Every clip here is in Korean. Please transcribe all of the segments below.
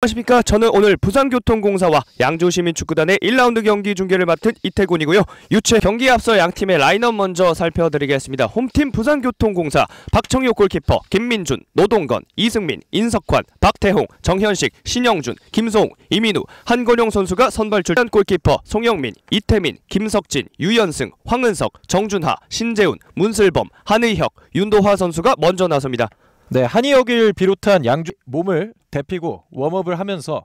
안녕하십니까? 저는 오늘 부산교통공사와 양주시민축구단의 1라운드 경기 중계를 맡은 이태곤이고요. 유체 경기에 앞서 양팀의 라인업 먼저 살펴드리겠습니다. 홈팀 부산교통공사 박청효 골키퍼 김민준 노동건 이승민 인석환 박태홍 정현식 신영준 김소웅 이민우 한건용 선수가 선발 출전 골키퍼 송영민 이태민 김석진 유연승 황은석 정준하 신재훈 문슬범 한의혁 윤도화 선수가 먼저 나섭니다 네, 한이혁을 비롯한 양주 몸을 데피고 웜업을 하면서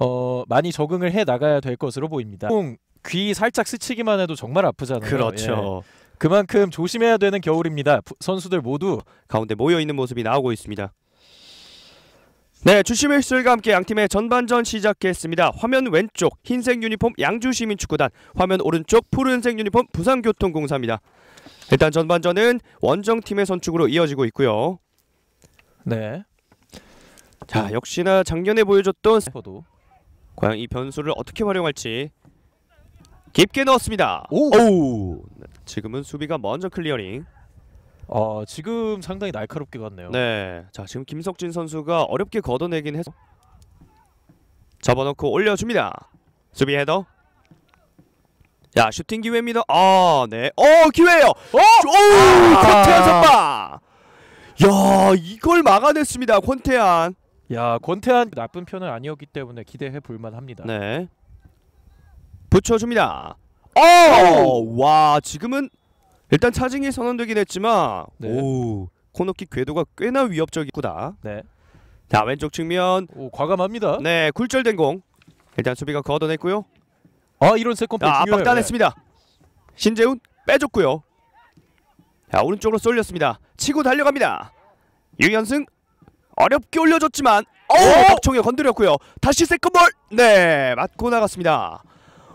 어, 많이 적응을 해 나가야 될 것으로 보입니다. 귀 살짝 스치기만 해도 정말 아프잖아요. 예. 그렇죠 그만큼 조심해야 되는 겨울입니다. 부- 선수들 모두 가운데 모여 있는 모습이 나오고 있습니다. 네, 주심 일술과 함께 양팀의 전반전 시작했습니다. 화면 왼쪽 흰색 유니폼 양주시민축구단, 화면 오른쪽 푸른색 유니폼 부산교통공사입니다. 일단 전반전은 원정팀의 선축으로 이어지고 있고요. 네. 자, 역시나 작년에 보여줬던 저도 과연 이 변수를 어떻게 활용할지 깊게 넣었습니다. 오! 오우! 네, 지금은 수비가 먼저 클리어링. 어, 지금 상당히 날카롭게 갔네요. 네. 자, 지금 김석진 선수가 어렵게 걷어내긴 해서 접어놓고 올려줍니다. 수비 헤더. 야, 슈팅 기회입니다. 아, 네. 어, 기회예요. 어! 오! 권태한 선방. 야, 이걸 막아냈습니다. 권태한. 야, 권태한 나쁜 편은 아니었기 때문에 기대해 볼 만 합니다. 네. 붙여줍니다. 어! 와, 지금은 일단 차징이 선언되긴 했지만 네. 오, 코너킥 궤도가 꽤나 위협적이구다. 네. 자, 왼쪽 측면 오, 과감합니다. 네, 굴절된 공. 일단 수비가 걷어냈고요. 아, 이런 세컨볼 아, 중요해요. 압박 따냈습니다. 신재훈 빼줬고요. 자, 오른쪽으로 쏠렸습니다. 치고 달려갑니다. 유현승 어렵게 올려줬지만 어, 박청현 건드렸고요. 다시 세컨볼. 네, 맞고 나갔습니다.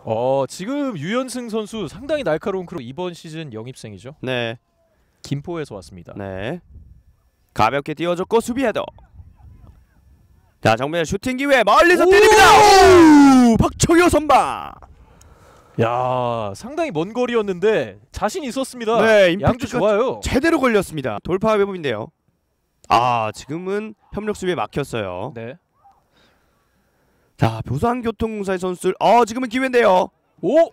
어, 지금 유연승 선수 상당히 날카로운 크로 이번 시즌 영입생이죠. 네, 김포에서 왔습니다. 네. 가볍게 띄워줬고 수비 헤더. 자, 정면 슈팅 기회 멀리서 오! 때립니다. 오! 박청현 선방. 야, 상당히 먼 거리였는데 자신 있었습니다. 네, 양주 좋아요. 제대로 걸렸습니다. 돌파 외법인데요. 아 지금은 협력 수비에 막혔어요. 네. 자 부산교통공사의 선수들, 어 지금은 기회인데요. 오!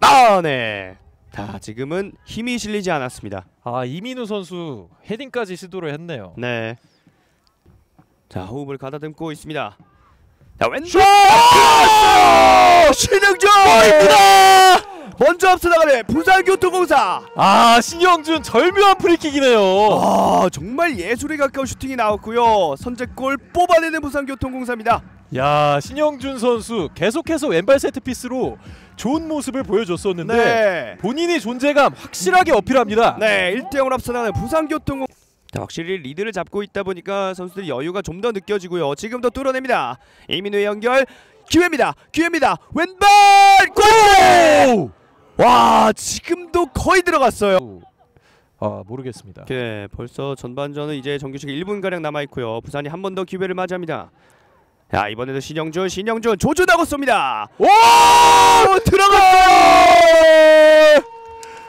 아 네. 자 지금은 힘이 실리지 않았습니다. 아, 이민우 선수 헤딩까지 시도를 했네요. 네. 자 호흡을 가다듬고 있습니다. 자 왼쪽 신흥준 골입니다. 먼저 앞서 나가는 부산교통공사. 아, 신영준 절묘한 프리킥이네요. 아 정말 예술에 가까운 슈팅이 나왔고요. 선제골 뽑아내는 부산교통공사입니다. 야, 신영준 선수 계속해서 왼발 세트 피스로 좋은 모습을 보여줬었는데 네. 본인의 존재감 확실하게 어필합니다. 네, 1대0으로 앞서 나가는 부산교통 자, 확실히 리드를 잡고 있다 보니까 선수들이 여유가 좀 더 느껴지고요. 지금도 뚫어냅니다. 이민우의 연결 기회입니다. 기회입니다. 왼발 골! 와, 지금도 거의 들어갔어요. 아, 모르겠습니다. 네, 벌써 전반전은 이제 정규 시간 1분 가량 남아 있고요. 부산이 한 번 더 기회를 맞이합니다. 자, 이번에도 신영준, 신영준 조준하고 쏩니다. 오! 들어갔어요!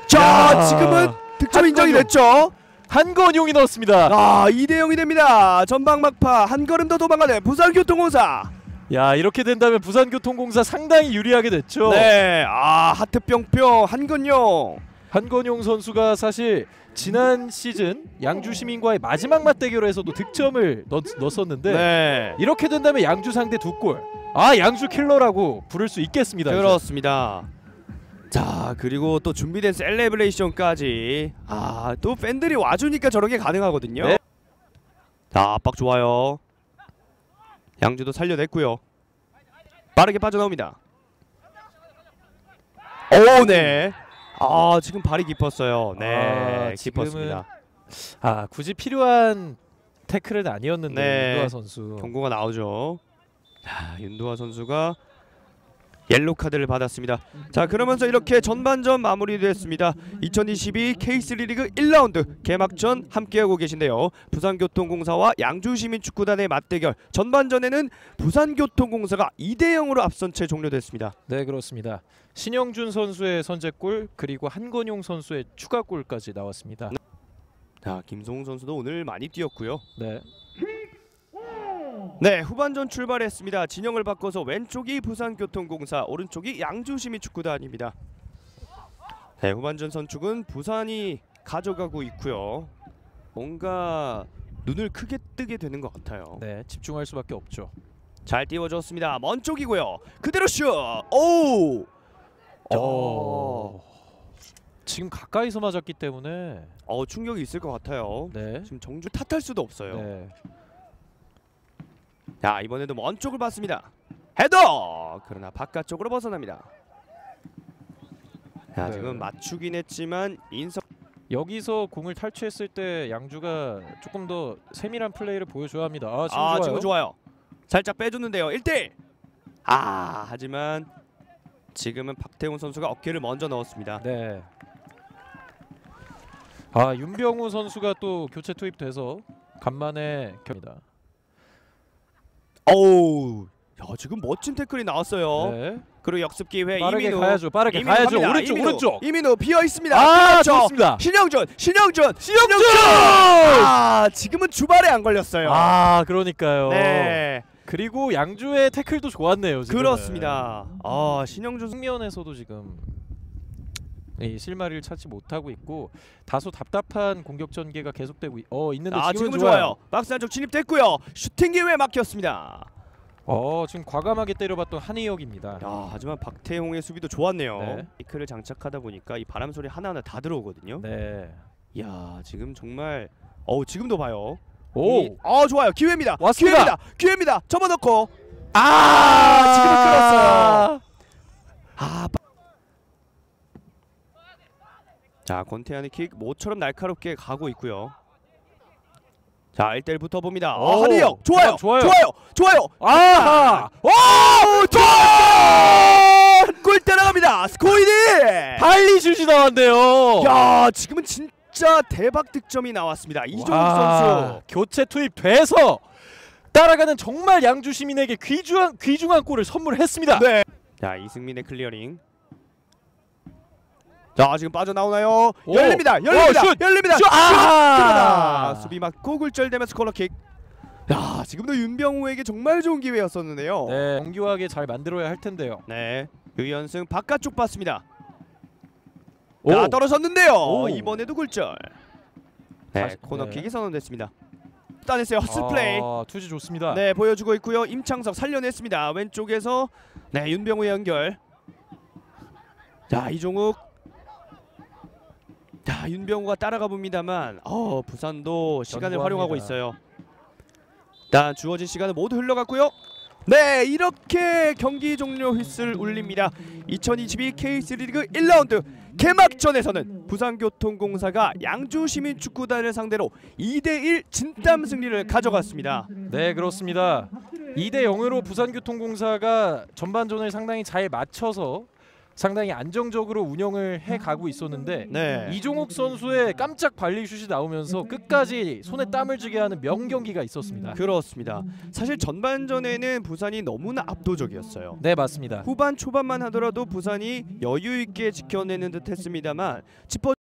자, 야. 지금은 득점 인정이. 됐죠. 한건용이 넣었습니다. 아 2대 0이 됩니다. 전방 막파 한 걸음 더 도망가는 부산교통공사. 야, 이렇게 된다면 부산교통공사 상당히 유리하게 됐죠. 네, 아 하트 뿅뿅 한건용. 한건용 선수가 사실 지난 시즌 양주 시민과의 마지막 맞대결에서도 득점을 넣, 넣었었는데 네, 이렇게 된다면 양주 상대 두 골. 아, 양주 킬러라고 부를 수 있겠습니다. 그렇습니다. 자 그리고 또 준비된 셀레브레이션까지 아 또 팬들이 와주니까 저런 게 가능하거든요. 네. 자 압박 좋아요. 양주도 살려냈고요. 빠르게 빠져나옵니다. 오 네. 아 지금 발이 깊었어요. 네 아, 깊었습니다. 아, 굳이 필요한 태클은 아니었는데 네. 윤도하 선수. 경고가 나오죠. 자, 윤도하 선수가 옐로 카드를 받았습니다. 자, 그러면서 이렇게 전반전 마무리됐습니다. 2022 K3 리그 1라운드 개막전 함께하고 계신데요. 부산교통공사와 양주시민축구단의 맞대결. 전반전에는 부산교통공사가 2대 0으로 앞선 채 종료됐습니다. 네, 그렇습니다. 신영준 선수의 선제골 그리고 한건용 선수의 추가골까지 나왔습니다. 자, 김성훈 선수도 오늘 많이 뛰었고요. 네. 네, 후반전 출발했습니다. 진영을 바꿔서 왼쪽이 부산교통공사, 오른쪽이 양주시민축구단입니다. 네, 후반전 선축은 부산이 가져가고 있고요. 뭔가 눈을 크게 뜨게 되는 것 같아요. 네, 집중할 수밖에 없죠. 잘 띄워줬습니다. 먼 쪽이고요. 그대로 슛. 오. 어. 지금 가까이서 맞았기 때문에 어 충격이 있을 것 같아요. 네. 지금 정주 탓할 수도 없어요. 네. 자 이번에도 먼 쪽을 봤습니다. 헤더. 그러나 바깥쪽으로 벗어납니다. 자 네. 지금 맞추긴 했지만 인석. 여기서 공을 탈취했을 때 양주가 조금 더 세밀한 플레이를 보여줘야 합니다. 아, 지금 아 좋아요. 지금 좋아요. 살짝 빼줬는데요. 1대1. 아 하지만 지금은 박태훈 선수가 어깨를 먼저 넣었습니다. 네. 아 윤병우 선수가 또 교체 투입돼서 간만에 겹니다. 어우. 야 지금 멋진 태클이 나왔어요. 네. 그리고 역습 기회 빠르게 이민우. 가야죠. 빠르게 이민우 가야죠. 갑니다. 오른쪽 이민우, 오른쪽. 이민우 비어 있습니다. 아. 좋습니다. 신영준, 신영준, 신영준! 아 지금은 주발에 안 걸렸어요. 아 그러니까요. 네, 그리고 양주의 태클도 좋았네요. 지금은. 그렇습니다. 아 신영준 측면에서도 지금 이 실마리를 찾지 못하고 있고 다소 답답한 공격 전개가 계속되고 있, 어 있는데 아 지금은 지금은 좋아요. 좋아요. 박스 안쪽 진입됐고요. 슈팅 기회 막혔습니다. 어 지금 과감하게 때려봤던 한희혁입니다. 야 하지만 박태홍의 수비도 좋았네요. 네. 이크를 장착하다 보니까 이 바람 소리 하나하나 다 들어오거든요. 네. 이야 지금 정말 어우 지금도 봐요. 오. 이- 어 좋아요 기회입니다. 왔습니다. 기회입니다. 기회입니다. 접어넣고 아 지금 끌었어요. 아. 빠- 자 권태환의 킥 모처럼 날카롭게 가고 있고요. 자 1대1 붙어봅니다. 어, 오, 한희혁 좋아요. 좋아요. 좋아요. 좋아요. 아! 오! 좋아! 골 따라갑니다. 스코이디. 발리 슛이 나왔네요. 야 지금은 진짜 대박 득점이 나왔습니다. 이종욱 와, 선수. 교체 투입돼서 따라가는 정말 양주 시민에게 귀중한 귀중한 골을 선물했습니다. 네. 자 이승민의 클리어링. 자 지금 빠져나오나요? 오. 열립니다. 열립니다. 오, 슛! 열립니다. 슛! 아! 수비 맞고 굴절되면서 코너킥. 야 지금도 윤병우에게 정말 좋은 기회였었는데요. 네, 정교하게 잘 만들어야 할 텐데요. 네. 유연승 바깥쪽 봤습니다. 오. 자 떨어졌는데요. 오. 이번에도 굴절. 네 다시- 코너킥이 네. 선언됐습니다. 따냈어요. 허슬 플레이. 아, 투지 좋습니다. 네 보여주고 있고요. 임창석 살려냈습니다. 왼쪽에서 네 윤병우의 연결. 자 이종욱. 자 윤병우가 따라가 봅니다만 어 부산도 시간을 견고합니다. 활용하고 있어요. 일단 주어진 시간은 모두 흘러갔고요. 네 이렇게 경기 종료 휘슬 울립니다. 2022 K3 리그 1라운드 개막전에서는 부산교통공사가 양주시민축구단을 상대로 2대1 진땀 승리를 가져갔습니다. 네, 그렇습니다. 2대 0으로 부산교통공사가 전반전을 상당히 잘 맞춰서 상당히 안정적으로 운영을 해 가고 있었는데 네. 이종욱 선수의 깜짝 발리 슛이 나오면서 끝까지 손에 땀을 쥐게 하는 명경기가 있었습니다. 그렇습니다. 사실 전반전에는 부산이 너무나 압도적이었어요. 네, 맞습니다. 후반 초반만 하더라도 부산이 여유 있게 지켜내는 듯했습니다만 짚어